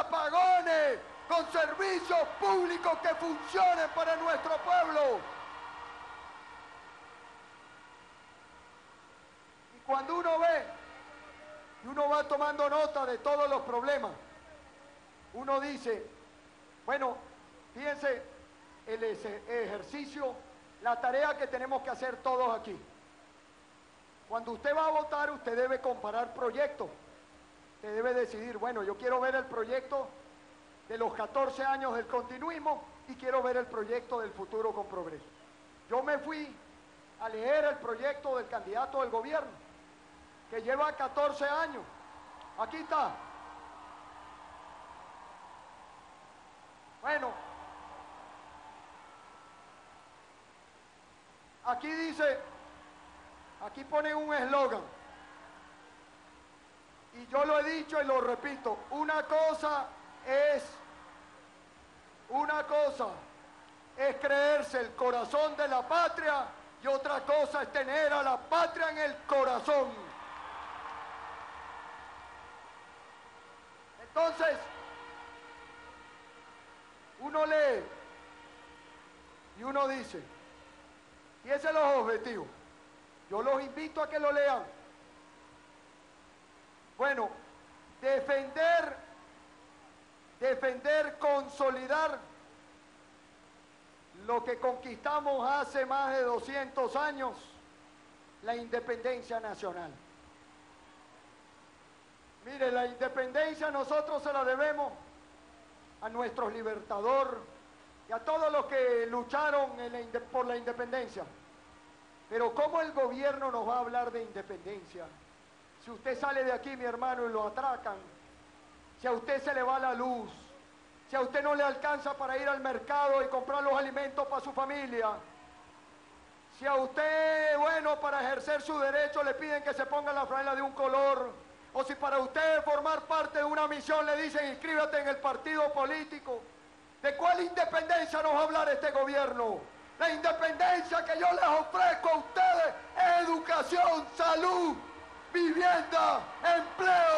apagones, con servicios públicos que funcionen para nuestro pueblo. Y cuando uno ve y uno va tomando nota de todos los problemas, uno dice, bueno, fíjense el ejercicio, la tarea que tenemos que hacer todos aquí. Cuando usted va a votar, usted debe comparar proyectos. Usted debe decidir, bueno, yo quiero ver el proyecto de los 14 años del continuismo y quiero ver el proyecto del futuro con progreso. Yo me fui a leer el proyecto del candidato del gobierno, que lleva 14 años. Aquí está. Bueno, aquí dice, aquí pone un eslogan. Yo lo he dicho y lo repito, una cosa es, una cosa es creerse el corazón de la patria y otra cosa es tener a la patria en el corazón. Entonces, uno lee y uno dice, y ese es los objetivos. Yo los invito a que lo lean. Bueno, defender, defender, consolidar lo que conquistamos hace más de 200 años, la independencia nacional. Mire, la independencia nosotros se la debemos a nuestros libertadores y a todos los que lucharon por la independencia. Pero ¿cómo el gobierno nos va a hablar de independencia? Si usted sale de aquí, mi hermano, y lo atracan, si a usted se le va la luz, si a usted no le alcanza para ir al mercado y comprar los alimentos para su familia, si a usted, bueno, para ejercer su derecho le piden que se ponga la franela de un color, o si para usted formar parte de una misión le dicen inscríbete en el partido político, ¿de cuál independencia nos va a hablar este gobierno? La independencia que yo les ofrezco a ustedes es educación, salud, vivienda, empleo.